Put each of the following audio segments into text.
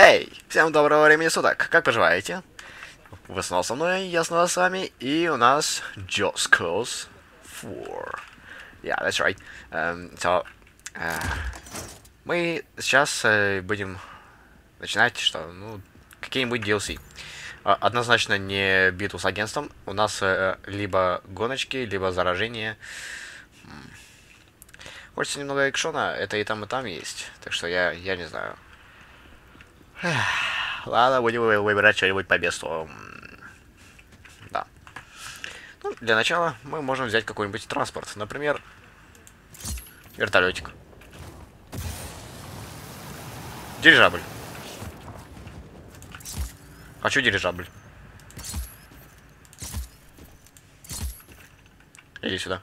Эй, всем доброго времени суток, как поживаете? Вы снова со мной, я снова с вами, и у нас Just Cause 4. Yeah, that's right. Um, so, uh, мы сейчас uh, будем начинать, что, ну, какие-нибудь DLC. Uh, однозначно не битву с агентством. У нас uh, либо гоночки, либо заражение. Хочется немного экшона, это и там, и там есть. Так что я, я не знаю. Ладно, будем выбирать что-нибудь по месту. Да. Ну, для начала мы можем взять какой-нибудь транспорт. Например, вертолетик. Дирижабль. Хочу дирижабль. Иди сюда.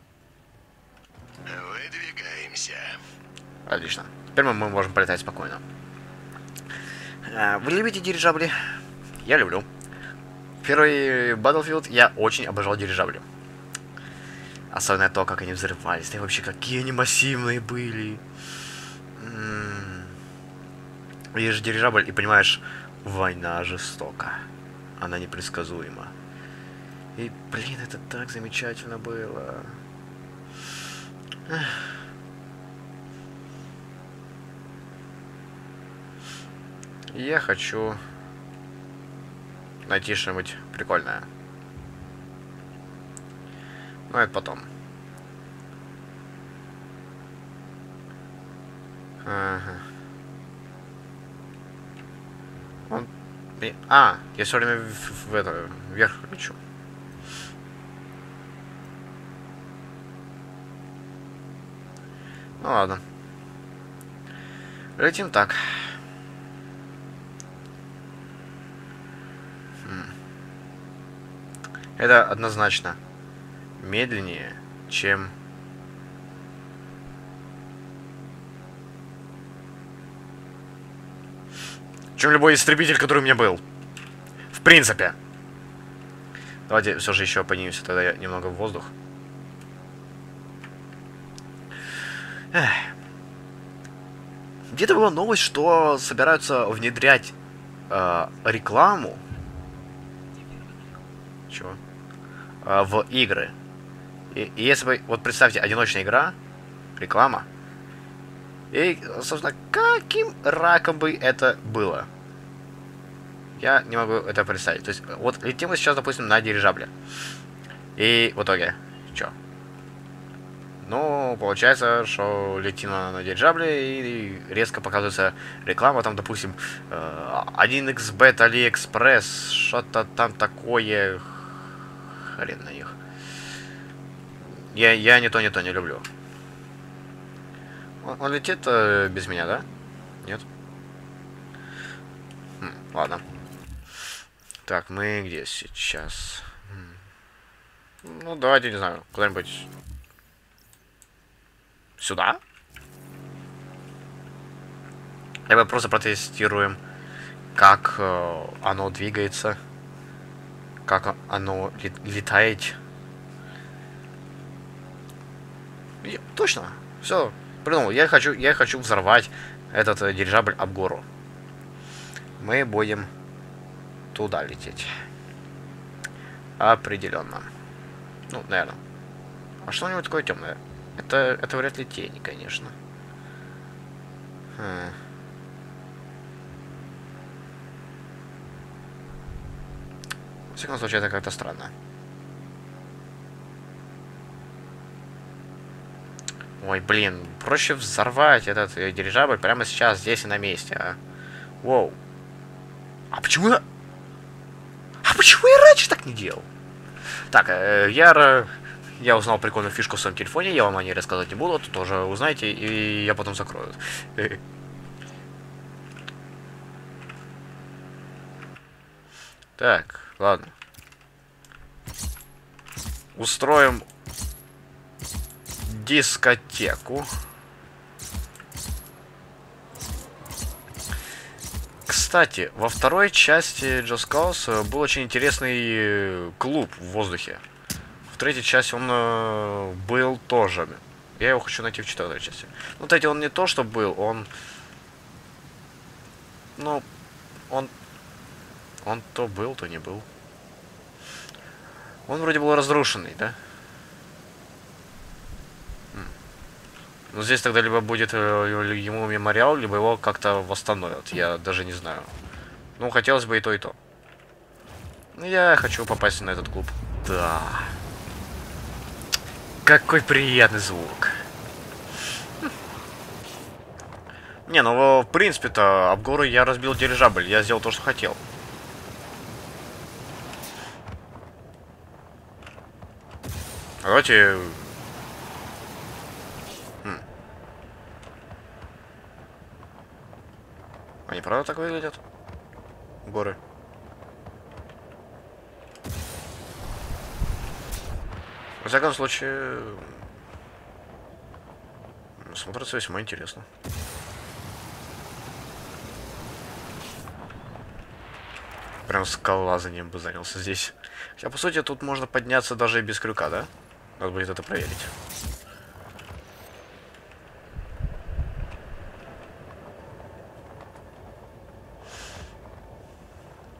Выдвигаемся. Отлично. Теперь мы, мы можем полетать спокойно. А, Вы любите дирижабли? Я люблю. Первый Battlefield я очень обожал дирижабли. Особенно то, как они взрывались. Да и вообще, какие они массивные были. Видишь дирижабль и понимаешь, война жестока. Она непредсказуема. И, блин, это так замечательно было. Эх. Я хочу найти что-нибудь прикольное. Но это потом. Ага. Он... и- А, я все время в, в это, вверх лечу. Ну ладно. Летим так. Это однозначно медленнее, чем... Чем любой истребитель, который у меня был. В принципе. Давайте все же еще поднимемся тогда я немного в воздух. Где-то была новость, что собираются внедрять э, рекламу чего? А, в игры. И, и если бы, вот представьте, одиночная игра, реклама. И, собственно, каким раком бы это было? Я не могу это представить. То есть, вот летим мы сейчас, допустим, на дирижабле. И в итоге, что? Ну, получается, что летим на, дирижабле и резко показывается реклама, там, допустим, э, 1xbet AliExpress, что-то там такое, хрен на них. Я, я ни то, ни то не люблю. Он, он летит э, без меня, да? Нет? Хм, ладно. Так, мы где сейчас? Хм. Ну, давайте, не знаю, куда-нибудь... Сюда? Либо просто протестируем, как э, оно двигается как оно летает. Я, точно, все, придумал. Я хочу, я хочу взорвать этот э, дирижабль об гору. Мы будем туда лететь. Определенно. Ну, наверное. А что у него такое темное? Это, это вряд ли тени, конечно. Хм. В всяком случае, это как-то странно. Ой, блин, проще взорвать этот э, дирижабль прямо сейчас, здесь и на месте, а. Воу. А почему я... А почему я раньше так не делал? Так, э, я... Я узнал прикольную фишку в своем телефоне, я вам о ней рассказывать не буду, то тоже узнаете, и я потом закрою. Так, ладно. Устроим дискотеку. Кстати, во второй части Just Cause был очень интересный э, клуб в воздухе. В третьей части он э, был тоже. Я его хочу найти в четвертой части. Ну, кстати, он не то, что был, он... Ну, Он... Он то был, то не был. Он вроде был разрушенный, да? Ну, здесь тогда либо будет э, ему мемориал, либо его как-то восстановят. Я даже не знаю. Ну, хотелось бы и то, и то. Я хочу попасть на этот клуб. Да. Какой приятный звук. Не, ну, в принципе-то, об горы я разбил дирижабль. Я сделал то, что хотел. Давайте... Хм. Они правда так выглядят? Горы. Во всяком случае... Смотрится весьма интересно. Прям скалолазанием бы занялся здесь. Хотя, по сути, тут можно подняться даже и без крюка, да? Надо будет это проверить.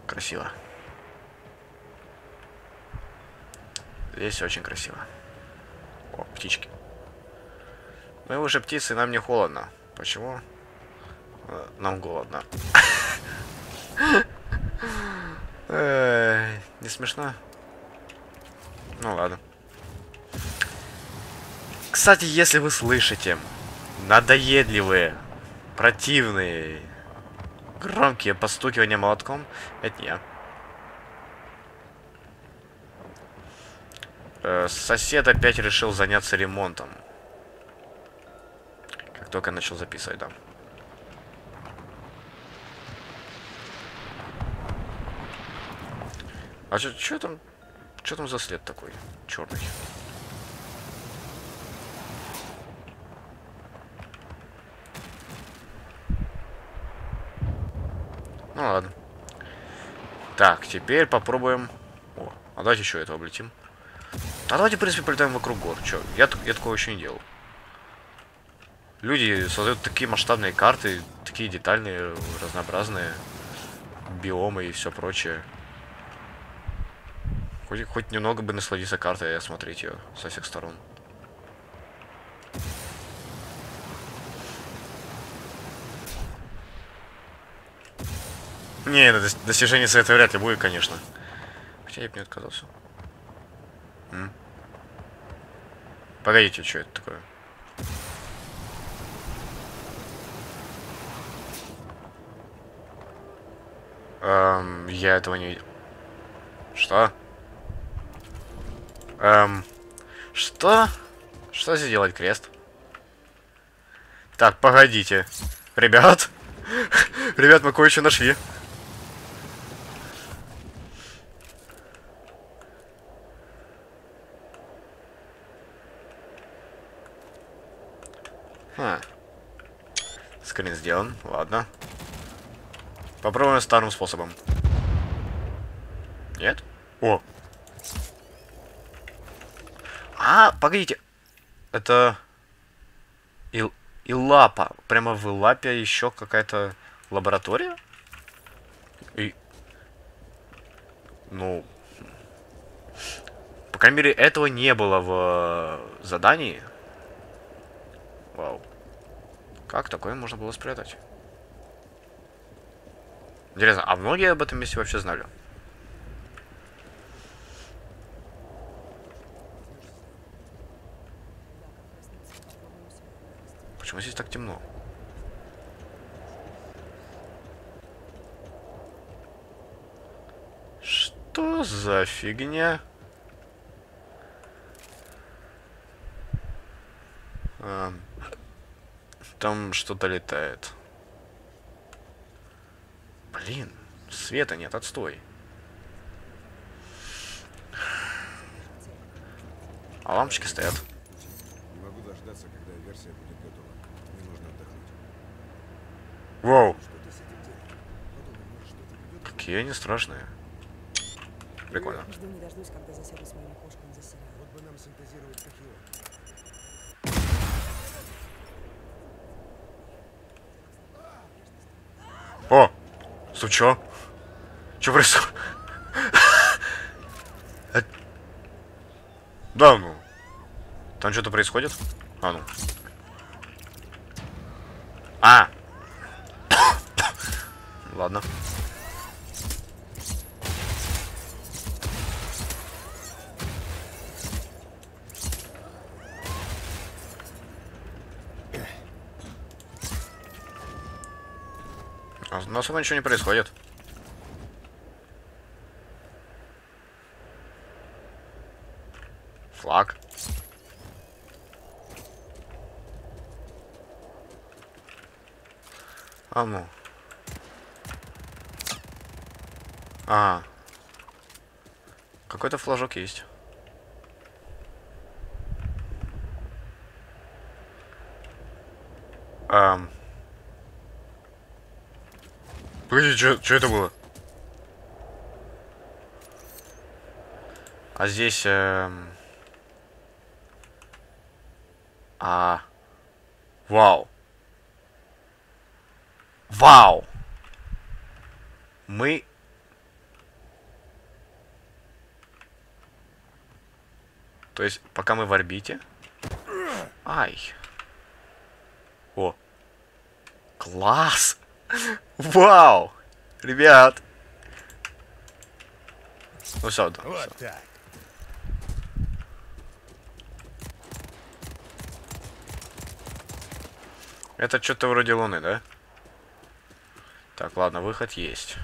Красиво. Здесь очень красиво. О, птички. Мы уже птицы, нам не холодно. Почему? Э, нам голодно. Не смешно? Ну ладно. Кстати, если вы слышите надоедливые, противные, громкие постукивания молотком, это я. Э, сосед опять решил заняться ремонтом. Как только начал записывать, да. А что там? Что там за след такой? Черный. Ну ладно. Так, теперь попробуем... О, а давайте еще это облетим. А давайте, в принципе, полетаем вокруг гор. Че, я, я такого еще не делал. Люди создают такие масштабные карты, такие детальные, разнообразные биомы и все прочее. Хоть, хоть немного бы насладиться картой и осмотреть ее со всех сторон. Не, это достижение совета вряд ли будет, конечно. Хотя я бы не отказался. М? Погодите, что это такое? Эм, я этого не видел. Что? Эм, что? Что здесь делать крест? Так, погодите. Ребят. Ребят, мы кое-что нашли. А. Скрин сделан, ладно. Попробуем старым способом. Нет? О, а, погодите. Это... И, и лапа. Прямо в лапе еще какая-то лаборатория? И... Ну... По крайней мере, этого не было в задании. Вау. Как такое можно было спрятать? Интересно, а многие об этом месте вообще знали? Почему здесь так темно? Что за фигня? А, там что-то летает. Блин, света нет, отстой. А лампочки стоят. Вау. Какие они страшные. Прикольно. Жду не дождусь, когда засяду с моими кошками за сериал. Вот бы нам синтезировать кофеек. О! Чё? Чё происходит? Э, Да, ну. Там что-то происходит? А, ну. А! Ладно. Но особо ничего не происходит. Флаг. А ну. А. Какой-то флажок есть. Ам. Погоди, что это было? А здесь... эм, А... Вау. Вау. Мы... То есть, пока мы в орбите... Ай. О. Класс. Вау. Ребят. Ну все, да. Вот так. Это что-то вроде Луны, да? Так, ладно, выход есть.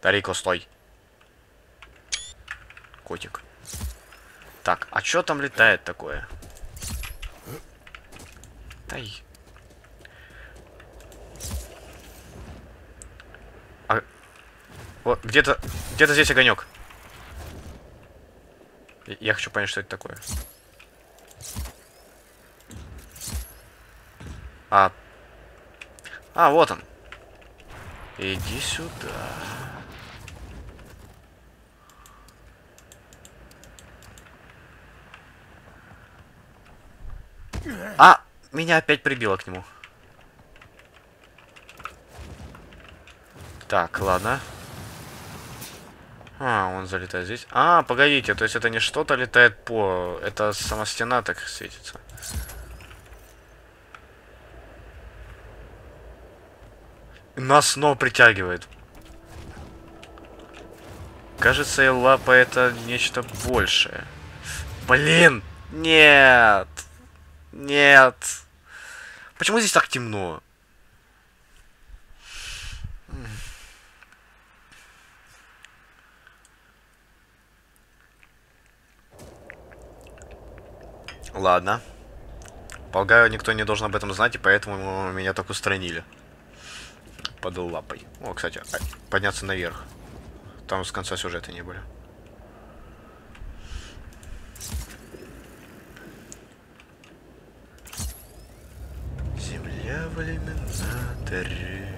Тарико, стой. Котик. Так, а что там летает такое? Тай. А... Вот, где-то... Где-то здесь огонек. Я хочу понять, что это такое. А... А, вот он. Иди сюда. А, меня опять прибило к нему. Так, ладно. А, он залетает здесь. А, погодите, то есть это не что-то летает по... Это сама стена так светится. Нас снова притягивает. Кажется, лапа это нечто большее. Блин! Нет! Нет! Почему здесь так темно? Ладно. Полагаю, никто не должен об этом знать, и поэтому меня так устранили. Под лапой. О, кстати, а, подняться наверх. Там с конца сюжета не были. В иллюминаторе.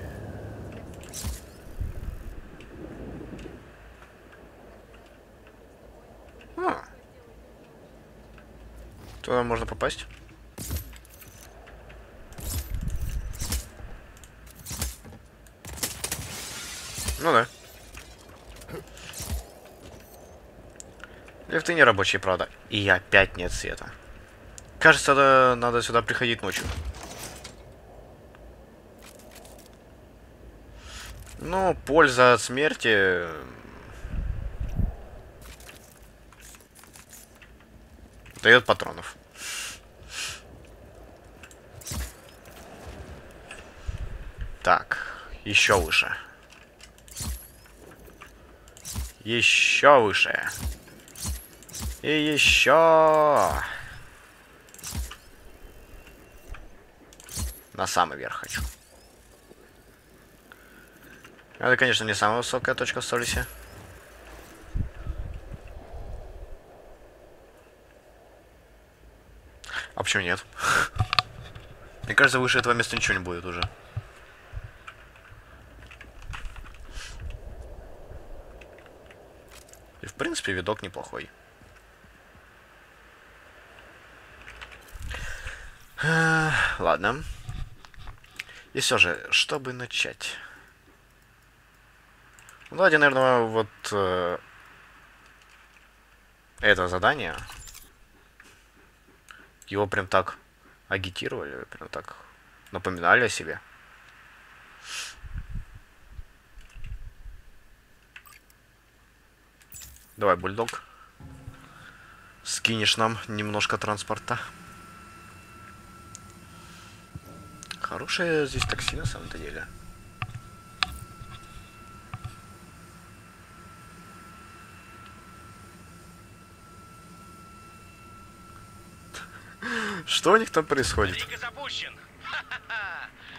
А. Туда можно попасть? Ну да. Лифты не рабочие, правда. И опять нет света. Кажется, надо сюда приходить ночью. Ну, польза от смерти... Дает патронов. Так, еще выше. Еще выше. И еще. На самый верх хочу. Это, конечно, не самая высокая точка в Солисе. А почему нет? Мне кажется, выше этого места ничего не будет уже. И, в принципе, видок неплохой. Ладно. И все же, чтобы начать. Ну, давайте, наверное, вот э, это задание. Его прям так агитировали, прям так напоминали о себе. Давай, бульдог. Скинешь нам немножко транспорта. Хорошее здесь такси на самом-то деле. Что у них там происходит? Рика запущен.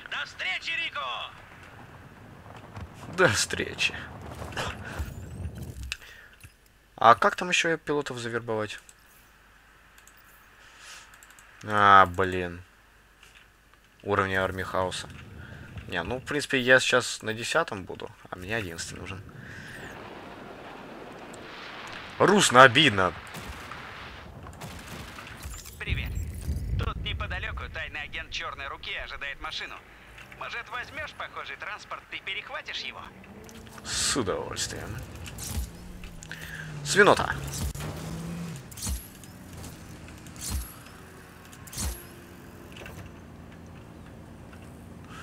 До встречи, Рико! До встречи. А как там еще пилотов завербовать? А, блин. Уровня армии хаоса. Не, ну, в принципе, я сейчас на десятом буду, а мне одиннадцатый нужен. Русно обидно. Черной Руки ожидает машину. Может, возьмешь похожий транспорт и перехватишь его? С удовольствием. Свинота.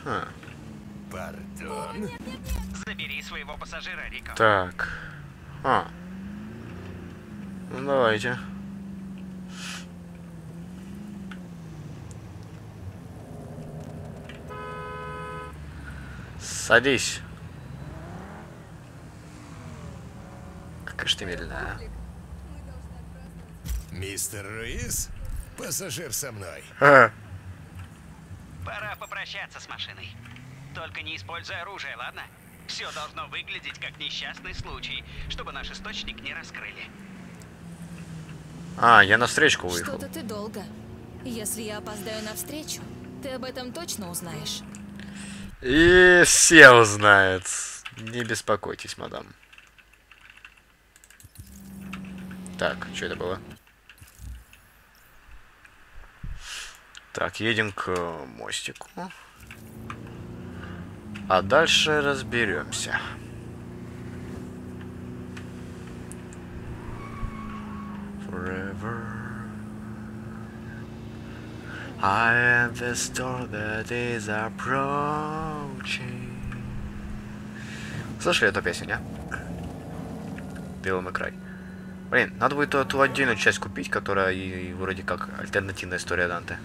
Ха. Пардон. Забери своего пассажира, Рико. Так. А. Ну давайте. Садись. Какая ж ты медленная. Мистер Руиз? Пассажир со мной. а. Пора попрощаться с машиной. Только не используй оружие, ладно? Все должно выглядеть как несчастный случай, чтобы наш источник не раскрыли. А, я на встречку выехал. Что-то ты долго. Если я опоздаю на встречу, ты об этом точно узнаешь. И все узнают. Не беспокойтесь, мадам. Так, что это было? Так, едем к мостику. А дальше разберемся. Forever. I am the storm that is approaching. Слышали эту песню, не? Белый край. Блин, надо будет эту отдельную часть купить, которая и, и вроде как альтернативная история Данте.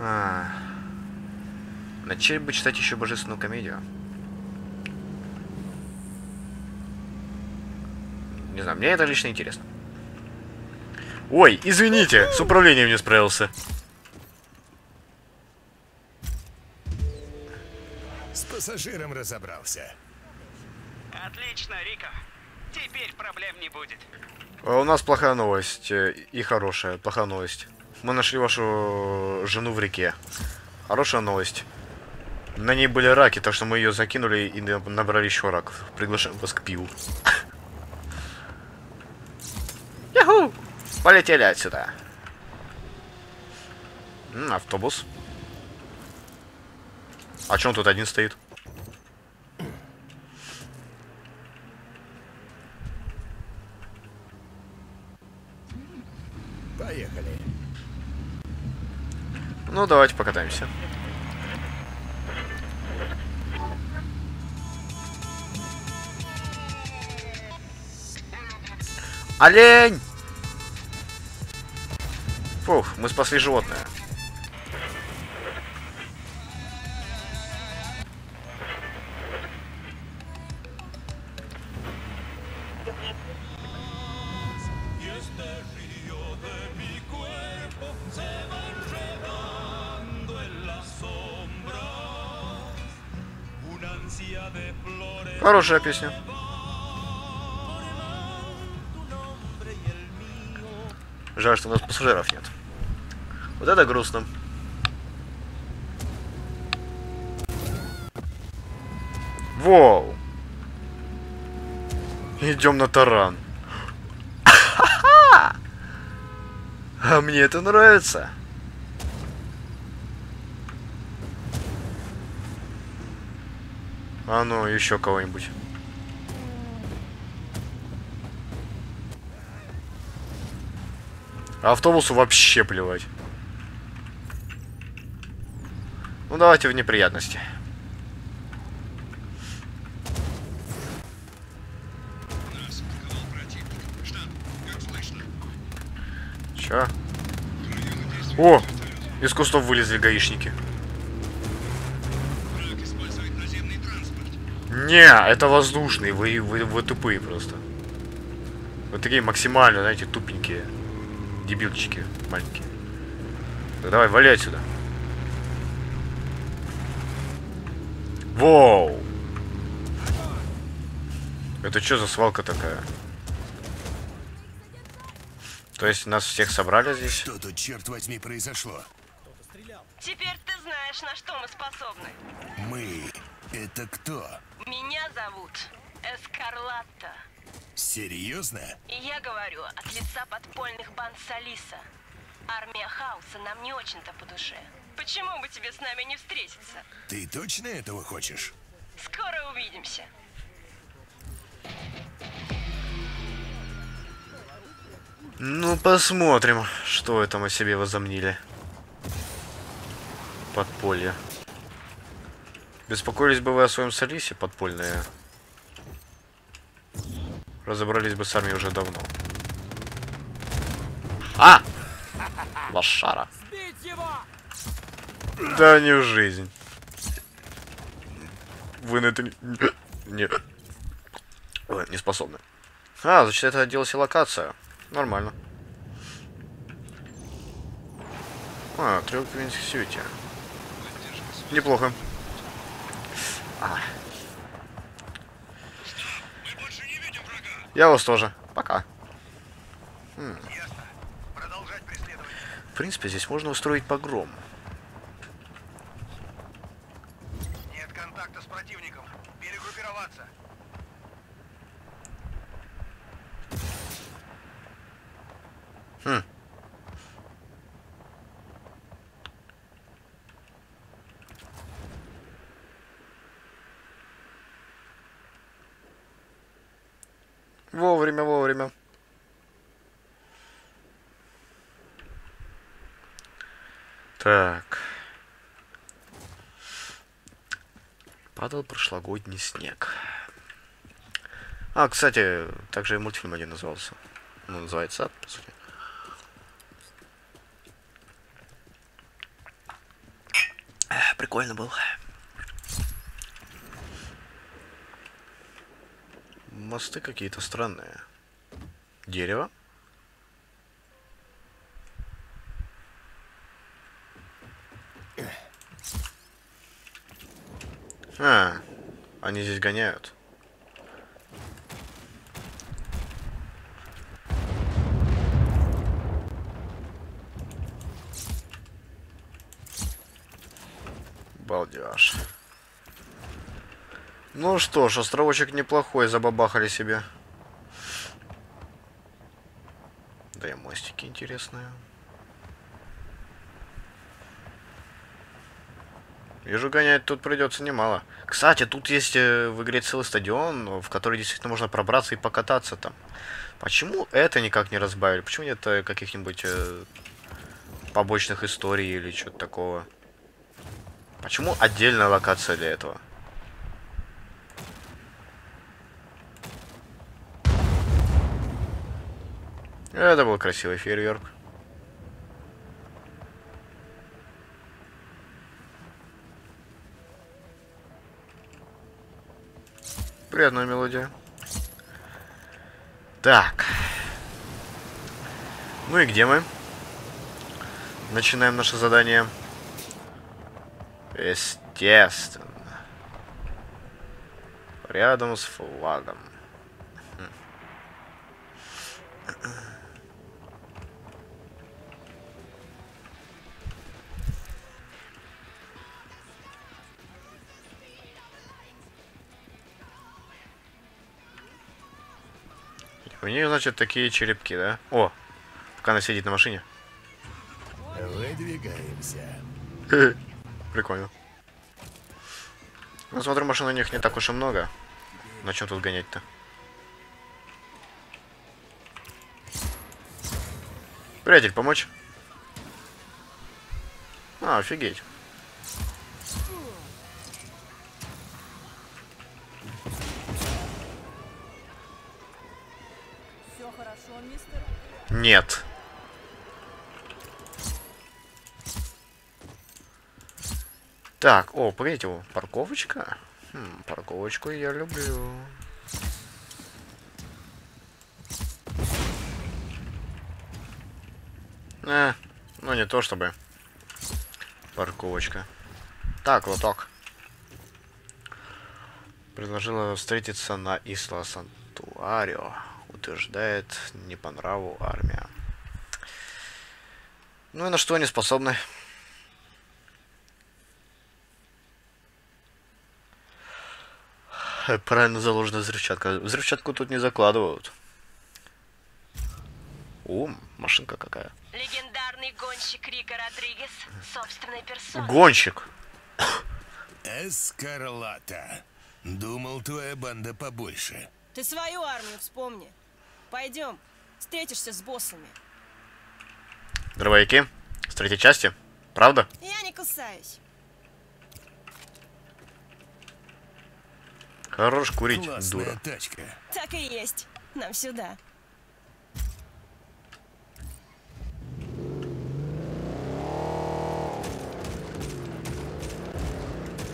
А. Начать бы читать еще божественную комедию. Знаю, мне это лично интересно. Ой, извините, с управлением не справился. С пассажиром разобрался. Отлично, Рико. Теперь проблем не будет. А У нас плохая новость э, и хорошая. Плохая новость. Мы нашли вашу жену в реке. Хорошая новость. На ней были раки, так что мы ее закинули и на- набрали еще раков. Приглашаем вас к пиву. Полетели отсюда. М, автобус. А че он тут один стоит? Поехали. Ну, давайте покатаемся. Олень! Фух, мы спасли животное. Хорошая песня. Жаль, что у нас пассажиров нет. Вот это грустно. Воу. Идем на таран. А мне это нравится. А ну, еще кого-нибудь. Автобусу вообще плевать. Давайте в неприятности. Чё? О! Из кустов вылезли гаишники. Не, это воздушный, вы, вы, вы тупые просто. Вы такие максимально, знаете, тупенькие. Дебилчики маленькие. Так давай, вали отсюда. Воу! Это что за свалка такая? То есть нас всех собрали здесь? Что тут, черт возьми, произошло? Теперь ты знаешь, на что мы способны. Мы. Это кто? Меня зовут Эскарлатта. Серьезно? Я говорю от лица подпольных банд Салиса. Армия хаоса нам не очень-то по душе. Почему бы тебе с нами не встретиться? Ты точно этого хочешь? Скоро увидимся. Ну, посмотрим, что это мы себе возомнили. Подполье. Беспокоились бы вы о своем Салисе, подпольные? Разобрались бы с армией уже давно. А! Лошара. Да не в жизнь. Вы на это не... не... Ой, не способны. А, значит, это DLC локация. Нормально. А, треугольник сюти. Неплохо. А. Я вас тоже. Пока. М. В принципе, здесь можно устроить погром. Нет контакта с противником. Перегруппироваться. Хм. Вовремя, вовремя. Так. Прошлогодний снег. А, кстати, также и мультфильм один назывался. Ну, называется, по сути. Прикольно был. Мосты какие-то странные. Дерево. А, они здесь гоняют. Балдеж. Ну что ж, островочек неплохой, забабахали себе. Да и мостики интересные. Вижу, гонять тут придется немало. Кстати, тут есть э, в игре целый стадион, в который действительно можно пробраться и покататься там. Почему это никак не разбавили? Почему нет э, каких-нибудь э, побочных историй или что-то такого? Почему отдельная локация для этого? Это был красивый фейерверк. Приятная мелодия. Так. Ну и где мы? Начинаем наше задание. Естественно. Рядом с флагом. У нее, значит, такие черепки, да? О, пока она сидит на машине. Выдвигаемся. Прикольно. Ну, смотрю, машин у них не так уж и много. На чем тут гонять-то? Приятель, помочь? А, офигеть. Нет. Так, о, о, парковочка. Хм, парковочку я люблю. Э, ну не то чтобы. Парковочка. Так, лоток. Предложила встретиться на Исла Сантуарио. Утверждает не по нраву армия. Ну и на что они способны? Э, Правильно заложена взрывчатка. Взрывчатку тут не закладывают. О, машинка какая. Легендарный гонщик Рика Родригес собственной персоной. Гонщик. Эскарлата. Думал, твоя банда побольше. Ты свою армию вспомни. Пойдем, встретишься с боссами. Дрововики. С третьей части. Правда? Я не кусаюсь. Хорош курить, Классная дура. тачка. Так и есть. Нам сюда.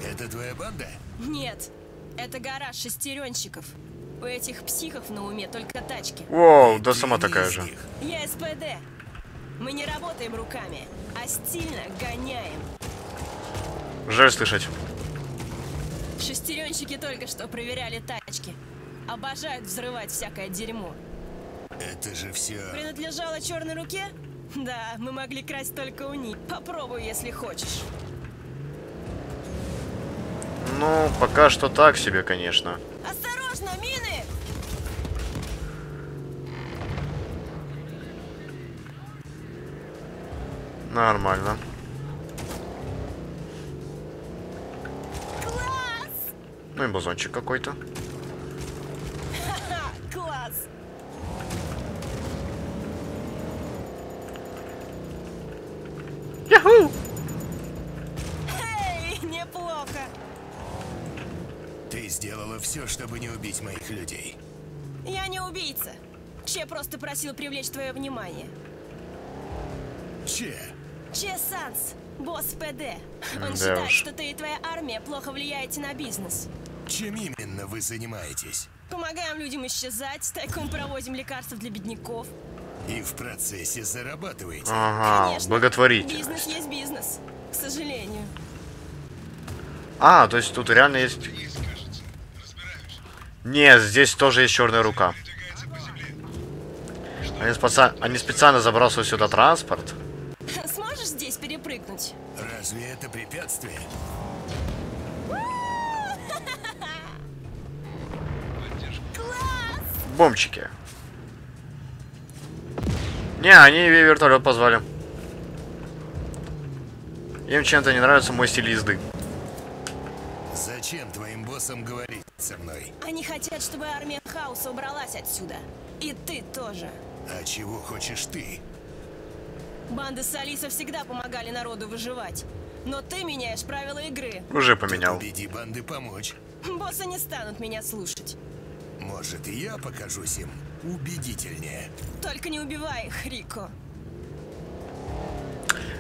Это твоя банда? Нет, это гараж шестеренщиков. У этих психов на уме только тачки. Воу, да сама такая же. Я СПД. Мы не работаем руками, а стильно гоняем. Жаль слышать. Шестеренщики только что проверяли тачки. Обожают взрывать всякое дерьмо. Это же все. Принадлежало черной руке? Да, мы могли красть только у них. Попробуй, если хочешь. Ну, пока что так себе, конечно. Осторожно, мины! Нормально. Класс! Ну и бозончик какой-то. Все, чтобы не убить моих людей. Я не убийца. Че просто просил привлечь твое внимание. Че? Че Санс, босс ПД. Он Да считает, уж. что ты и твоя армия плохо влияете на бизнес. Чем именно вы занимаетесь? Помогаем людям исчезать, тайком провозим лекарства для бедняков. И в процессе зарабатываете? Ага, Конечно, благотворительность. Бизнес есть бизнес, к сожалению. А, то есть тут реально есть... Нет, здесь тоже есть черная рука. Они, спеца- Они специально забрасывают сюда транспорт. Сможешь здесь перепрыгнуть? Разве это препятствие? Бомчики. Не, они вертолет позвали. Им чем-то не нравится мой стиль езды. Зачем твоим боссам говорить со мной? Они хотят, чтобы армия хаоса убралась отсюда. И ты тоже. А чего хочешь ты? Банды Салиса всегда помогали народу выживать. Но ты меняешь правила игры. Уже поменял. убеди банды помочь. Боссы не станут меня слушать. Может, и я покажусь им убедительнее. Только не убивай их, Рико.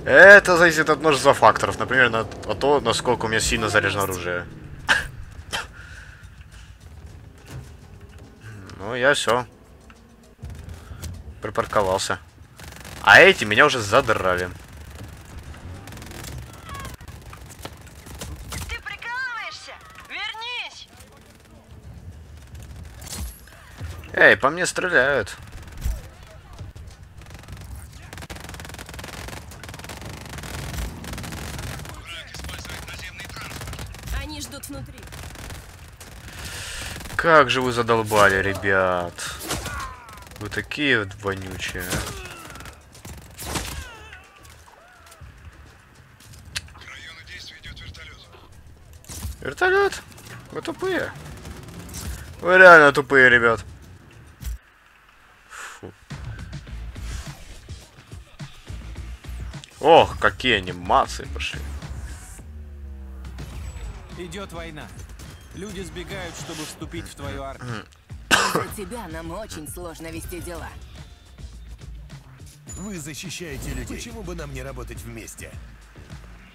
Это зависит от множества факторов. Например, на- от того, насколько у меня сильно заряжено оружие. Ну, я все. Припарковался. А эти меня уже задрали. Ты прикалываешься? Вернись! Эй, по мне стреляют. Как же вы задолбали, ребят. Вы такие вот вонючие. Вертолет. Вы тупые. Вы реально тупые, ребят. Фу. Ох, какие анимации пошли. Идет война. Люди сбегают, чтобы вступить в твою армию. Из-за тебя нам очень сложно вести дела. Вы защищаете людей. Почему бы нам не работать вместе?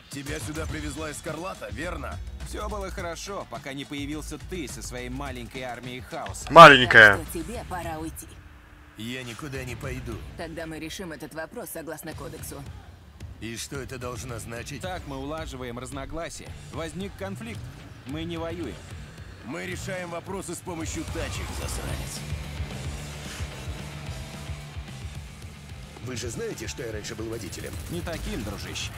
Тебя сюда привезла Эскарлата, верно? Все было хорошо, пока не появился ты со своей маленькой армией хаоса. Маленькая. Так что тебе пора уйти. Я никуда не пойду. Тогда мы решим этот вопрос согласно кодексу. И что это должно значить? Так мы улаживаем разногласия. Возник конфликт. Мы не воюем. Мы решаем вопросы с помощью тачек, засранец. Вы же знаете, что я раньше был водителем? Не таким, дружище.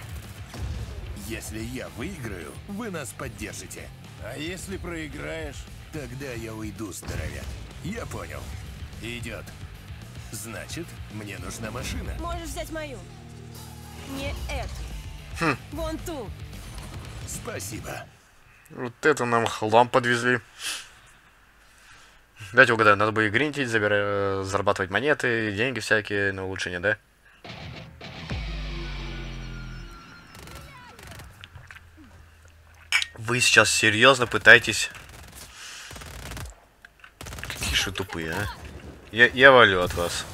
Если я выиграю, вы нас поддержите. А если проиграешь? Тогда я уйду, здоровяк. Я понял. Идет. Значит, мне нужна машина. Можешь взять мою. Не эту. Вон ту. Спасибо. Вот это нам хлам подвезли. Дайте угадаю, надо бы и гринтить, забира- зарабатывать монеты, деньги всякие на улучшение, да? Вы сейчас серьезно пытаетесь... Какие же тупые, а? Я, я валю от вас.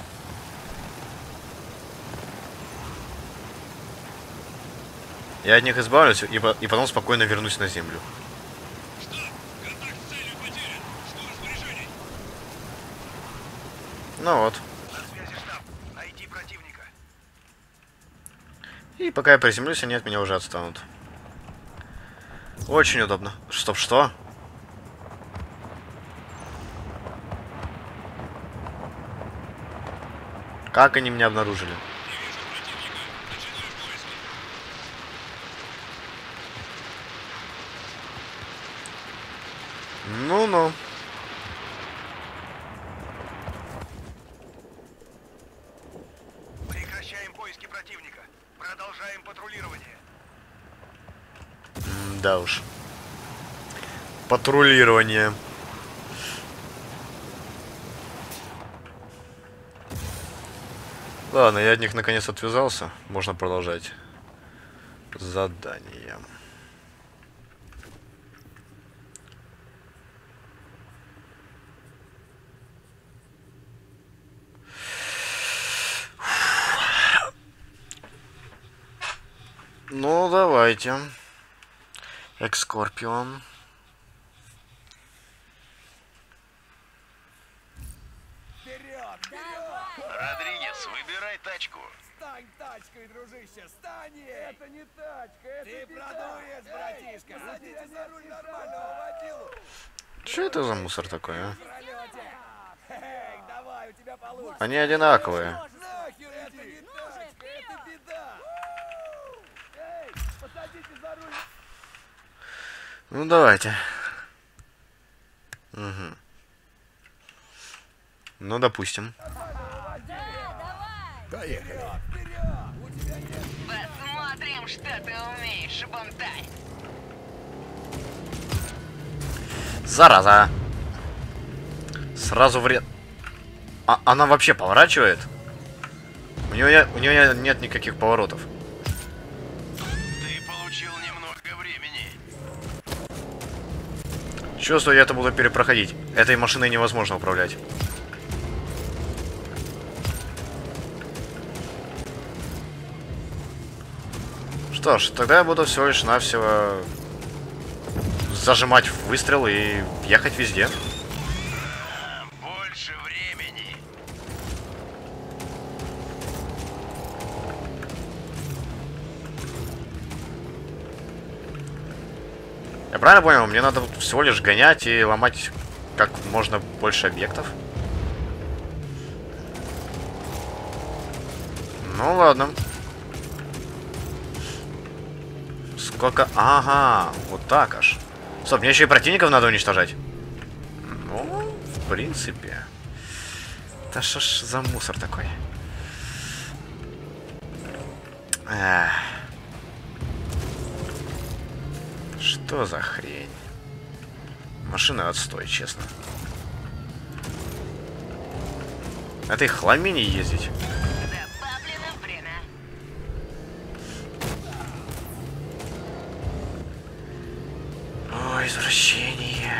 Я от них избавлюсь и, и потом спокойно вернусь на землю. Ну вот. И пока я приземлюсь, они от меня уже отстанут. Очень удобно. Стоп, что? Как они меня обнаружили? Ну-ну. Да уж. Патрулирование. Ладно, я от них наконец отвязался. Можно продолжать задание. Ну, давайте. Экскорпион. Родригес, выбирай тачку. Стань тачкой, дружище, стань ей! Это не тачка, это Ты продуешь, братишка! Садитесь за руль нормального водилу! Что это за мусор такой, а? В пролете! Эй, давай, у тебя получится! Они одинаковые. Нахер это не тачка, это беда! Эй, посадите за руль! Ну, давайте. Угу. Ну, допустим. Поехали. Посмотрим, что ты умеешь, бунтарь. Зараза. Сразу вред. А она вообще поворачивает? У нее, у нее нет никаких поворотов. Чувствую, я это буду перепроходить. Этой машиной невозможно управлять. Что ж, тогда я буду всего лишь навсего зажимать выстрел и ехать везде. Я правильно понял? Мне надо всего лишь гонять и ломать как можно больше объектов? Ну ладно. Сколько... Ага, вот так аж. Стоп, мне еще и противников надо уничтожать. Ну, в принципе. Да что ж за мусор такой? Эх. Что за хрень? Машины отстой, честно. Это их хламини ездить. Ой, извращение.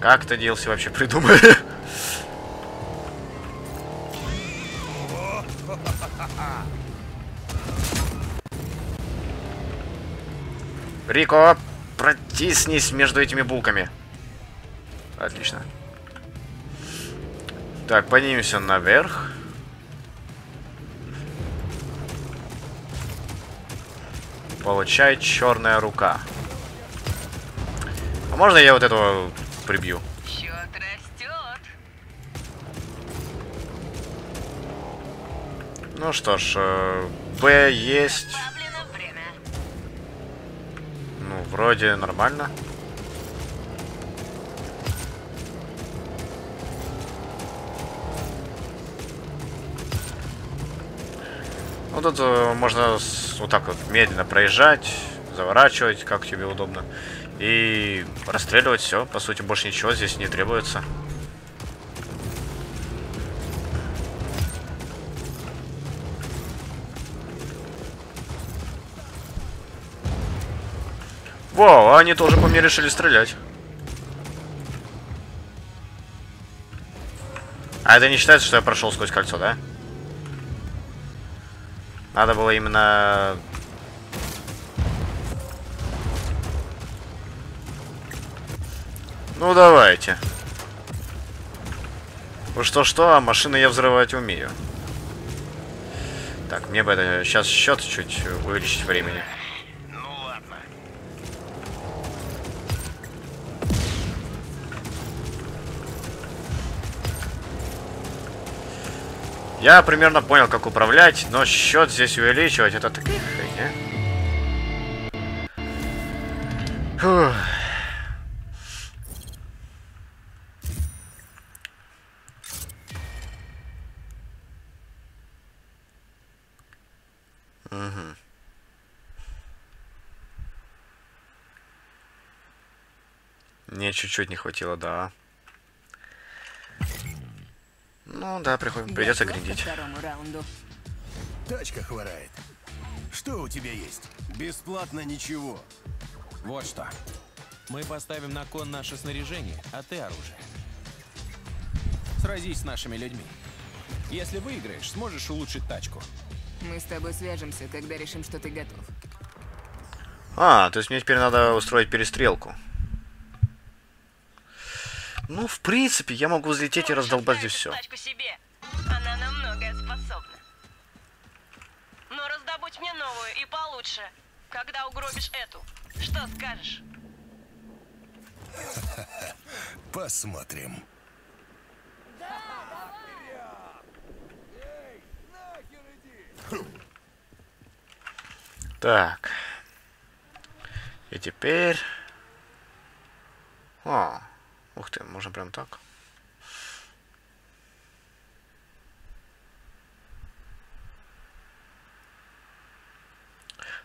Как это DLC вообще придумали? Рико, протиснись между этими булками. Отлично. Так, поднимемся наверх. Получай черная рука. А можно я вот этого прибью? Счет растет. Ну что ж, э, Б есть. Добавлено время. Ну, вроде нормально. Ну тут э, можно вот так вот медленно проезжать, заворачивать, как тебе удобно. И расстреливать все. По сути, больше ничего здесь не требуется. Во, они тоже по мне решили стрелять. А это не считается, что я прошел сквозь кольцо, да? Надо было именно... Ну давайте. Ну что-что, а машины я взрывать умею. Так, мне бы это сейчас счет чуть увеличить времени. Я примерно понял, как управлять, но счет здесь увеличивать, это такая хрень. Мгм. Мне чуть-чуть не хватило, да. Ну да, приходим, придется гриндить. второму раунду. Тачка хворает. Что у тебя есть? Бесплатно ничего. Вот что. Мы поставим на кон наше снаряжение, а ты оружие. Сразись с нашими людьми. Если выиграешь, сможешь улучшить тачку. Мы с тобой свяжемся, когда решим, что ты готов. А, то есть мне теперь надо устроить перестрелку. Ну, в принципе, я могу взлететь и раздолбать здесь все. Она на многое способна. Но раздобудь мне новую и получше. Когда угробишь эту. Что скажешь? Посмотрим. Так. И теперь... О, ух ты, можно прям так.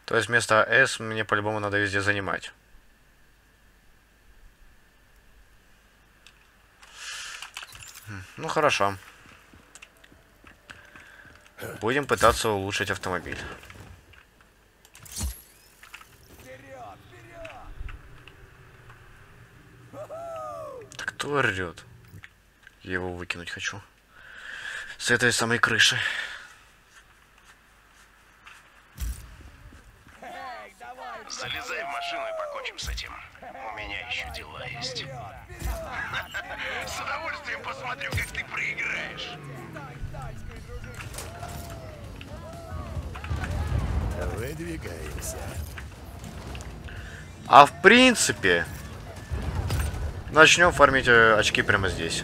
То есть вместо S мне по-любому надо везде занимать. М, Ну хорошо. Будем пытаться улучшить автомобиль. Кто орет? Я его выкинуть хочу. С этой самой крыши. Залезай в машину и покончим с этим. У меня еще дела есть. С удовольствием посмотрю, как ты проиграешь. Выдвигаемся. А в принципе, начнем фармить э, очки прямо здесь.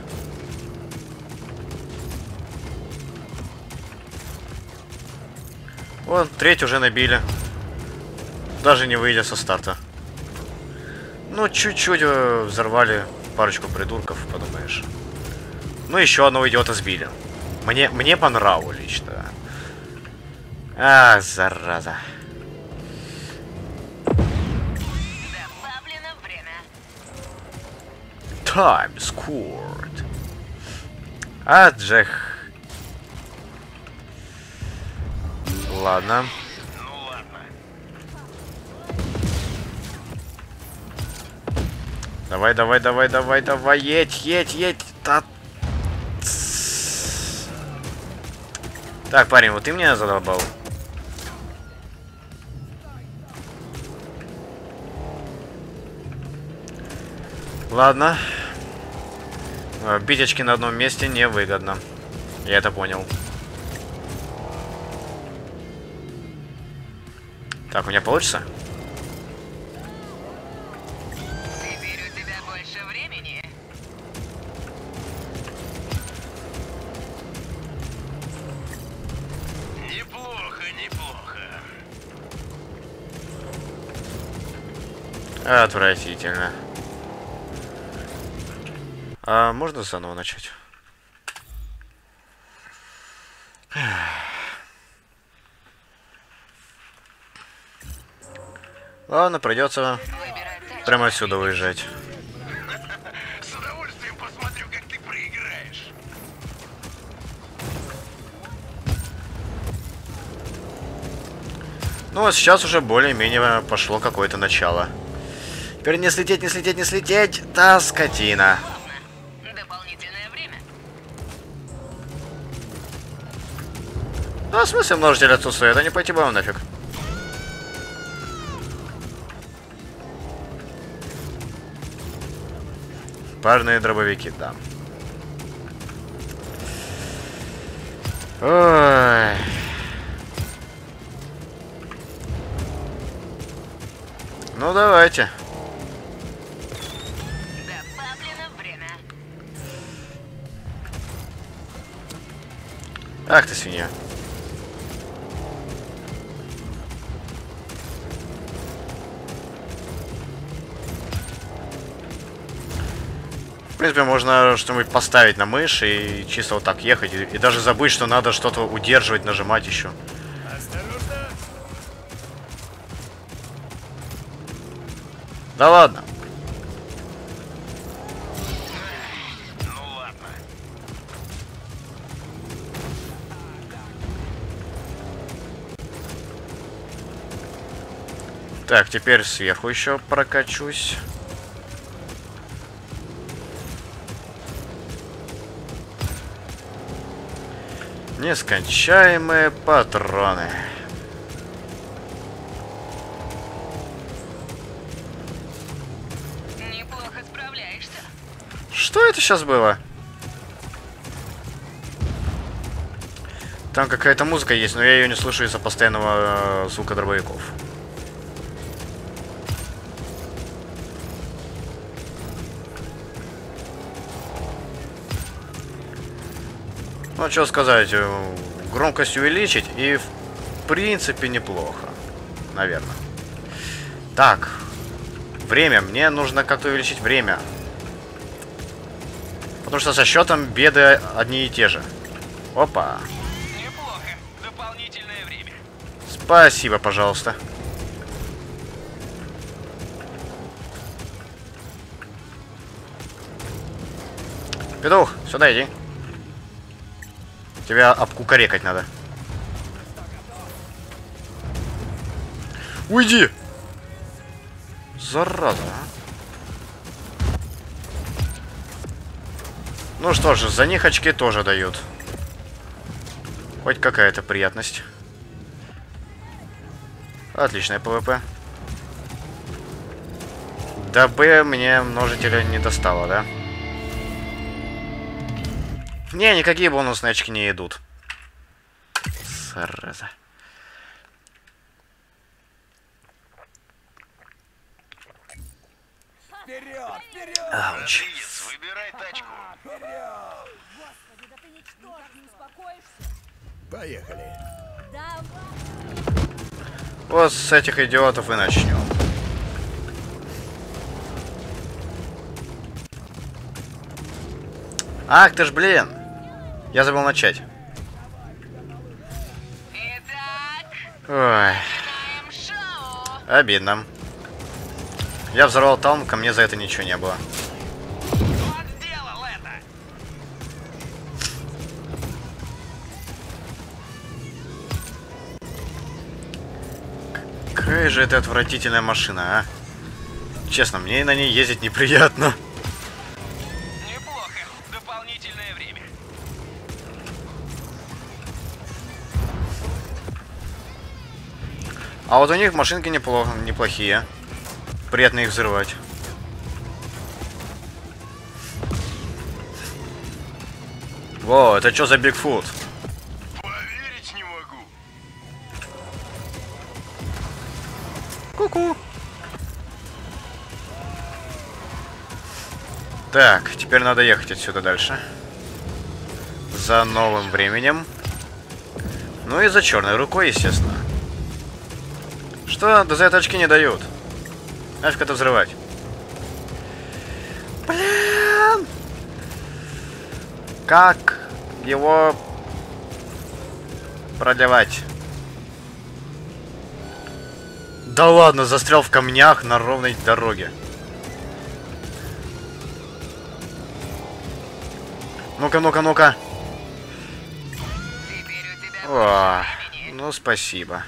Вот, треть уже набили. Даже не выйдя со старта. Ну, чуть-чуть э, взорвали парочку придурков, подумаешь. Ну, еще одного идиота сбили. Мне, мне по нраву лично. А, зараза. Time scored. А, Джек. Ладно. Ну ладно. Давай, давай, давай, давай, давай, едь, едь, едь. Тс. Так, парень, вот ты меня задолбал. Ладно. Э, Бить очки на одном месте невыгодно. Я это понял. Так, у меня получится? Теперь у тебя больше времени. Неплохо, неплохо. Отвратительно. А можно заново начать? Ладно, придется прямо отсюда выезжать. С удовольствием посмотрю, как ты проиграешь. Ну, вот сейчас уже более-менее пошло какое-то начало. Теперь не слететь, не слететь, не слететь. Да, скотина. Смысле множитель отсутствует? Это не пойти бы нафиг. Парные дробовики, да. Ой. Ну, давайте. Ах ты свинья. Принципе, можно что-нибудь поставить на мышь и чисто вот так ехать. И, и даже забыть, что надо что-то удерживать, нажимать еще. Осторожно! Да ладно. Ну ладно. Так, теперь сверху еще прокачусь. Нескончаемые патроны. Неплохо справляешься. Что это сейчас было? Там какая-то музыка есть, но я ее не слышу из-за постоянного э, звука дробовиков. Ну, что сказать, э, громкость увеличить и в принципе неплохо. Наверное. Так. Время. Мне нужно как-то увеличить время. Потому что со счетом беды одни и те же. Опа. Неплохо. Дополнительное время. Спасибо, пожалуйста. Петух, сюда иди. Тебя обкукарекать надо. Уйди! Зараза, а. Ну что ж, за них очки тоже дают. Хоть какая-то приятность. Отличное ПВП. До B мне множителя не достало, да? Не, никакие бонусные очки не идут. Зараза. Вперед! Вперед! Ауч. Выбирай тачку. Господи, да ты ничтожно не успокоишься. Поехали. Давай. Вот с этих идиотов и начнем. Ах ты ж, блин. Я забыл начать. Ой. Обидно. Я взорвал там, ко а мне за это ничего не было. Какая же это отвратительная машина, а? Честно, мне на ней ездить неприятно. А вот у них машинки неплохо, неплохие. Приятно их взрывать. Во, это что за Бигфут? Поверить не могу. Ку-ку. Так, теперь надо ехать отсюда дальше. За новым временем. Ну и за черной рукой, естественно. Что? За это очки не дают. Нафиг это взрывать? Блин! Как его продевать? Да ладно, застрял в камнях на ровной дороге. Ну-ка, ну-ка, ну-ка. О, ну спасибо.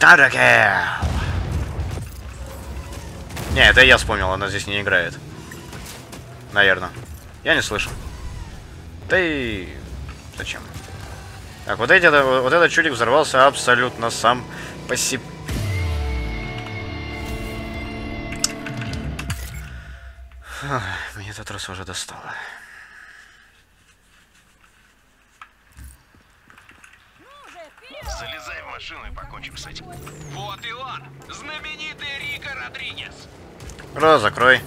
Таракел! Не, это я вспомнил, она здесь не играет. Наверное. Я не слышу. Да и... Зачем? Так, вот, эти, вот этот чудик взорвался абсолютно сам по себе. Мне этот раз уже достало. И покончим с этим. Вот и он. Знаменитый Рико Родригес. Рот закрой.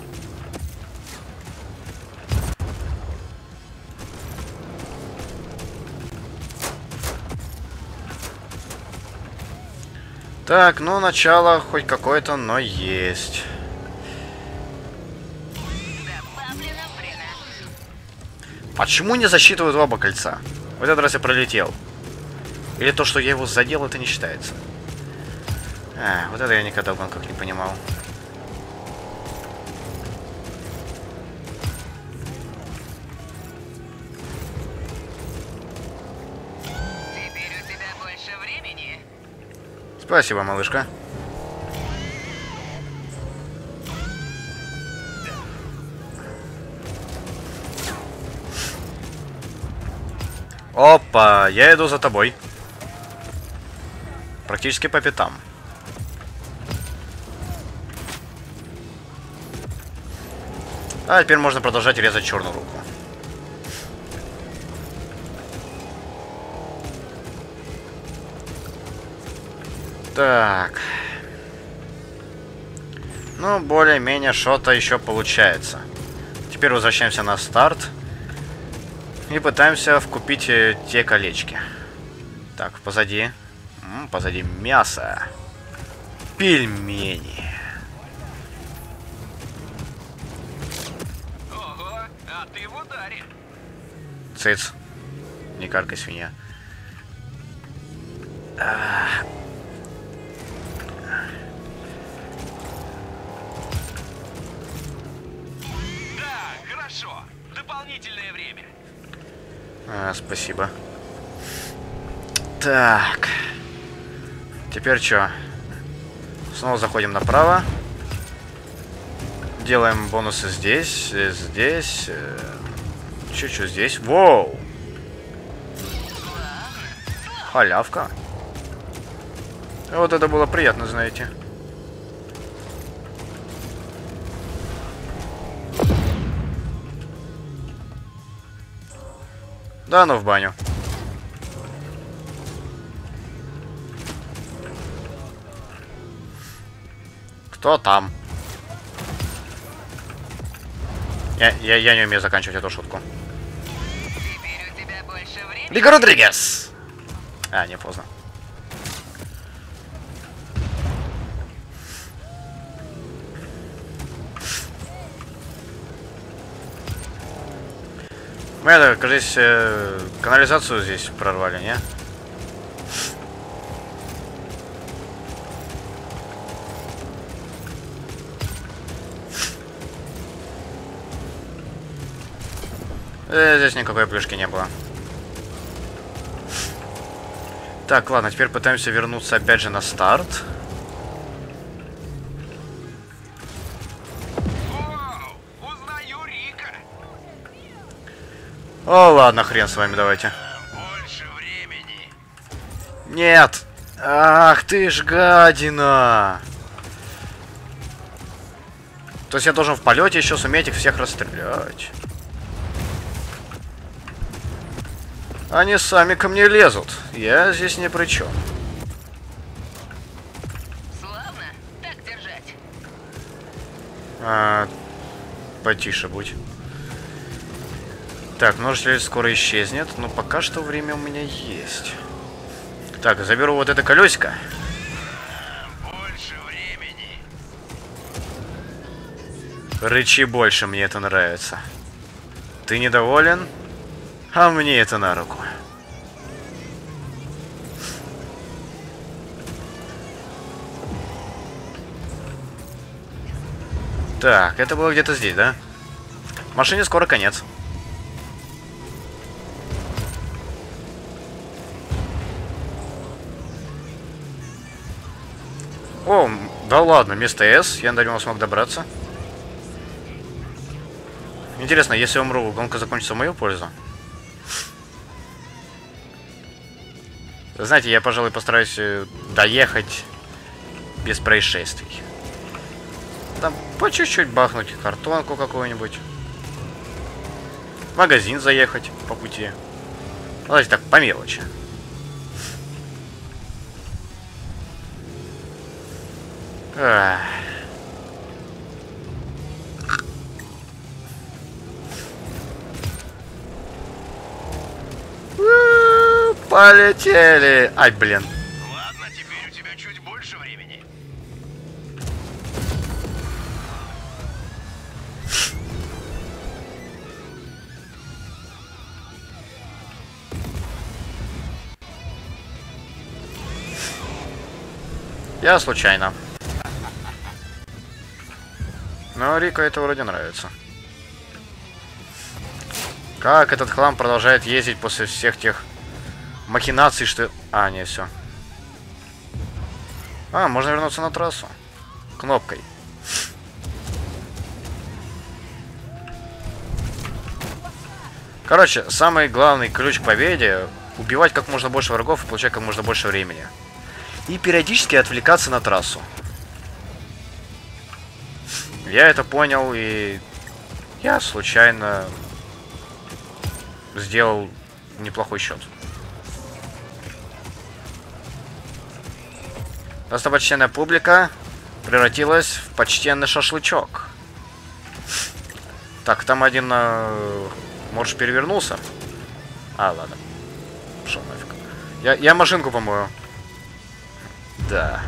Так, ну начало хоть какое-то, но есть. Почему не засчитывают оба кольца? В этот раз я пролетел. Или то, что я его задел, это не считается. А, вот это я никогда в гонках не понимал. Теперь у тебя больше времени. Спасибо, малышка. Опа, я иду за тобой. Практически по пятам. А теперь можно продолжать резать черную руку. Так. Ну, более-менее что-то еще получается. Теперь возвращаемся на старт. И пытаемся вкупить э, те колечки. Так, позади. М, позади мясо. Пельмени. Ого, а ты в ударе. Цыц. Не каркай, свинья. Да, хорошо. Дополнительное время. А, спасибо. Так. Теперь что? Снова заходим направо. Делаем бонусы здесь, э, здесь. э, Чуть-чуть здесь. Воу! Халявка. Вот это было приятно, знаете. Да, ну в баню. Кто там? Я, я, я не умею заканчивать эту шутку. Лига Родригес! А, не поздно. Мы, кажется, э, канализацию здесь прорвали, не? Э, здесь никакой плюшки не было. Так, ладно, теперь пытаемся вернуться опять же на старт. Узнаю Рика. О, ладно, хрен с вами, давайте. Больше времени. Нет! Ах ты ж гадина! То есть я должен в полете еще суметь их всех расстрелять. Они сами ко мне лезут. Я здесь ни при чем. Славно. Так держать. А, потише будь. Так, множитель скоро исчезнет, но пока что время у меня есть. Так, заберу вот это колесико. Больше времени. Рычи больше, мне это нравится. Ты недоволен? А мне это на руку. Так, это было где-то здесь, да? Машине скоро конец. О, да ладно, место С. Я до него смог добраться. Интересно, если умру, гонка закончится в мою пользу? Знаете, я, пожалуй, постараюсь э, доехать без происшествий. Там по чуть-чуть бахнуть картонку какую-нибудь. Магазин заехать по пути. Давайте так, по мелочи. Ах. Полетели! Ай, блин. Ладно, теперь у тебя чуть больше времени. Я случайно. Но Рико это вроде нравится. Как этот хлам продолжает ездить после всех тех махинаций, что... А, не, все. А, можно вернуться на трассу. Кнопкой. Короче, самый главный ключ к победе убивать как можно больше врагов и получать как можно больше времени. И периодически отвлекаться на трассу. Я это понял, и я случайно сделал неплохой счет. Достопочтенная публика превратилась в почтенный шашлычок. Так, там один, э, может, перевернулся? А, ладно. Шел нафиг. Я, я машинку помою. Да.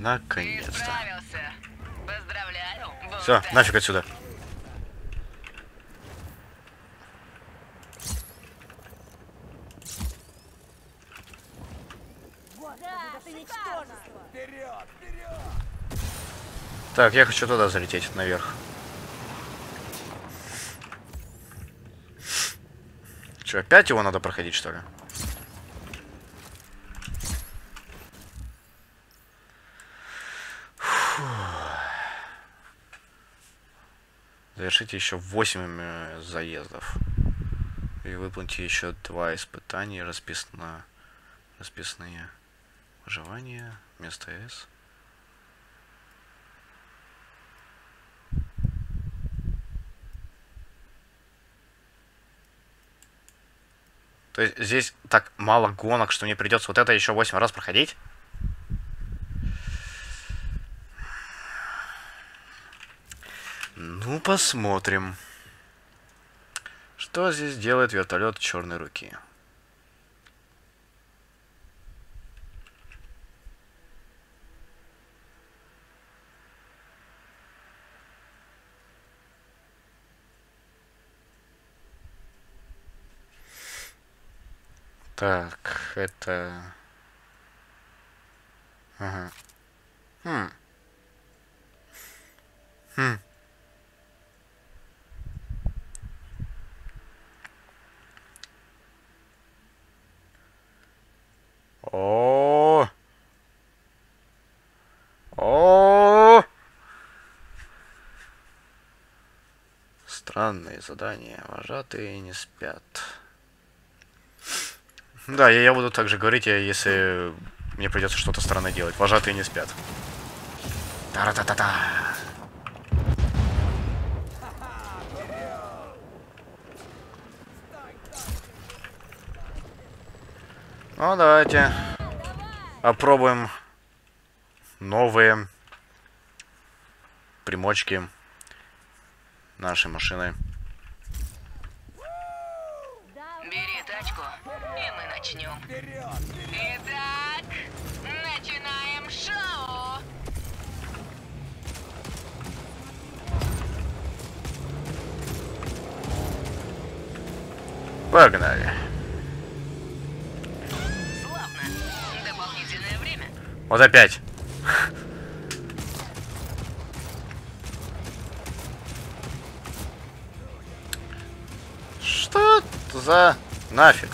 Наконец-то. Все, нафиг отсюда. Так, я хочу туда залететь, наверх. Че, опять его надо проходить, что ли? Фу. Завершите еще 8 заездов. И выполните еще два испытания расписано... расписные. Выживание, место С. То есть здесь так мало гонок, что мне придется вот это еще 8 раз проходить? Посмотрим. Что здесь делает вертолет черной руки? Так, это... Ага. Хм. Хм. О. О. Странные задания. Вожатые не спят. Да, я, я буду также говорить, если мне придется что-то странное делать. Вожатые не спят. Та-ра-та-та-та. Ну, давайте опробуем новые примочки нашей машины. Бери тачку, и мы начнем. Итак, начинаем шоу. Погнали. Вот опять. Что за нафиг?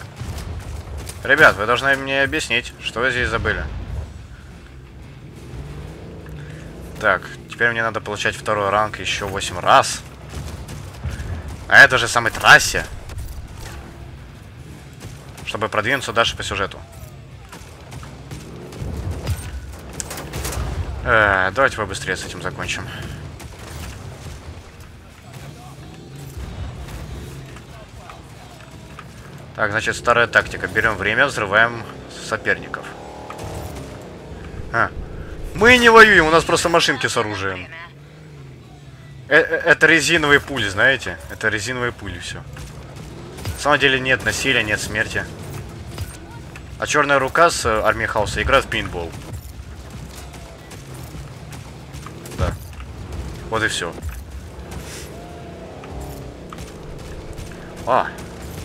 Ребят, вы должны мне объяснить, что вы здесь забыли. Так, теперь мне надо получать второй ранг еще 8 раз. А это же самой трассе. Чтобы продвинуться дальше по сюжету. Э, давайте побыстрее с этим закончим. Так, значит, старая тактика. Берем время, взрываем соперников. А. Мы не воюем, у нас просто машинки с оружием. Э- э- это резиновые пули, знаете? Это резиновые пули, все. На самом деле нет насилия, нет смерти. А черная рука с э, армии хаоса играет в пейнтбол. Вот и все. А,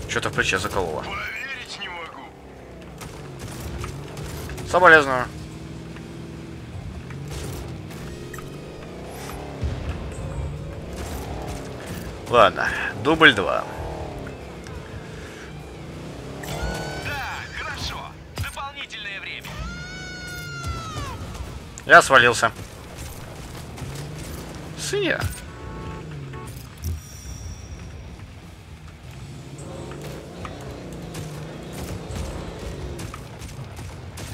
что-то в плече закололо. Поверить не могу. Соболезную. Ладно, дубль два. Да, хорошо. Дополнительное время. Я свалился. Сия.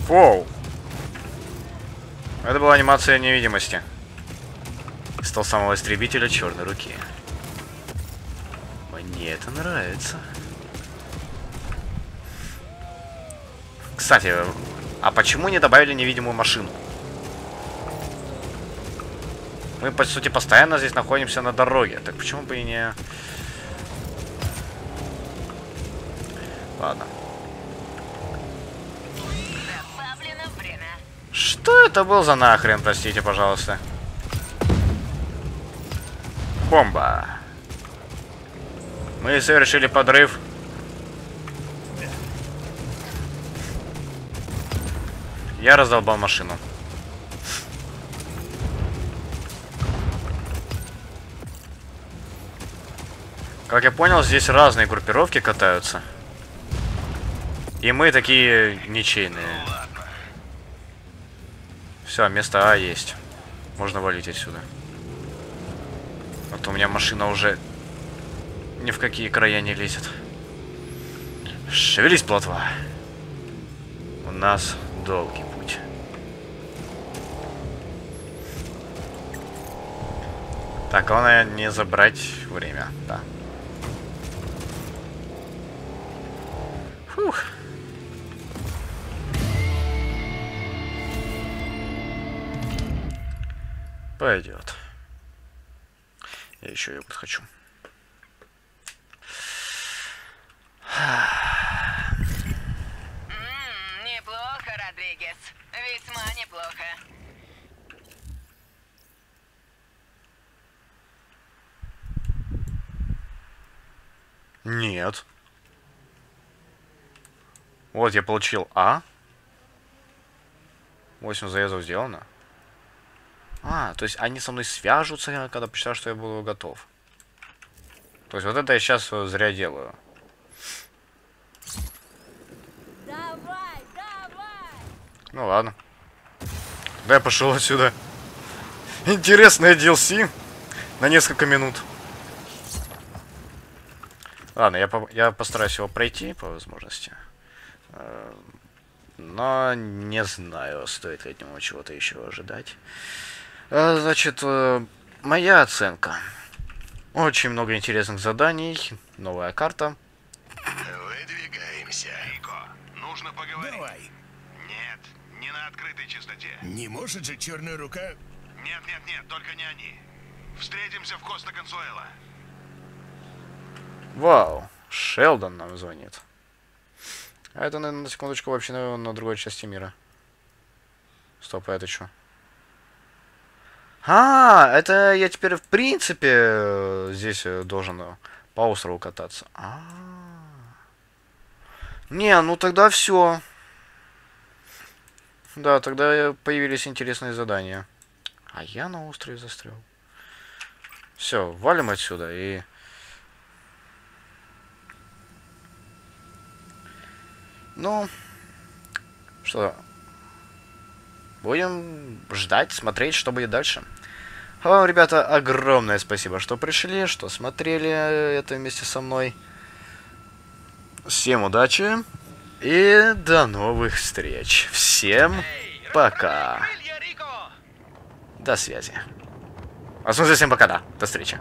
Воу. Это была анимация невидимости. С того самого истребителя черной руки. Мне это нравится. Кстати, а почему не добавили невидимую машину? Мы, по сути, постоянно здесь находимся на дороге. Так почему бы и не... Ладно. Что это был за нахрен, простите, пожалуйста? Бомба. Мы совершили подрыв. Я раздолбал машину. Как я понял, здесь разные группировки катаются. И мы такие ничейные. Все, место А есть. Можно валить отсюда. А то у меня машина уже ни в какие края не лезет. Шевелись, плотва. У нас долгий путь. Так, главное не забрать время, да. Фух. Пойдет. Я еще йогурт хочу. Ммм, неплохо, Родригес. Весьма неплохо. Нет. Вот, я получил А. 8 заездов сделано. А, то есть они со мной свяжутся, когда посчитают, что я буду готов. То есть вот это я сейчас зря делаю. Давай, давай! Ну ладно. Да я пошел отсюда. Интересное DLC на несколько минут. Ладно, я, по я постараюсь его пройти по возможности. Э, Но не знаю, стоит ли от него чего-то еще ожидать. Э, Значит, э, моя оценка. Очень много интересных заданий, новая карта. Выдвигаемся. Рико, нужно поговорить. Давай. Нет, не на открытой чистоте. Не может же черная рука... Нет, нет, нет, только не они. Встретимся в Коста Консуэла. Вау, Шелдон нам звонит. А это, наверное, на секундочку вообще на, на другой части мира. Стоп, а это что? А, это я теперь в принципе э, здесь э, должен э, по острову кататься. А. Не, ну тогда все. Да, тогда появились интересные задания. А я на острове застрял. Все, валим отсюда и... Ну, что, будем ждать, смотреть, что будет дальше. А вам, ребята, огромное спасибо, что пришли, что смотрели это вместе со мной. Всем удачи и до новых встреч. Всем пока. До связи. А в смысле, всем пока, да. До встречи.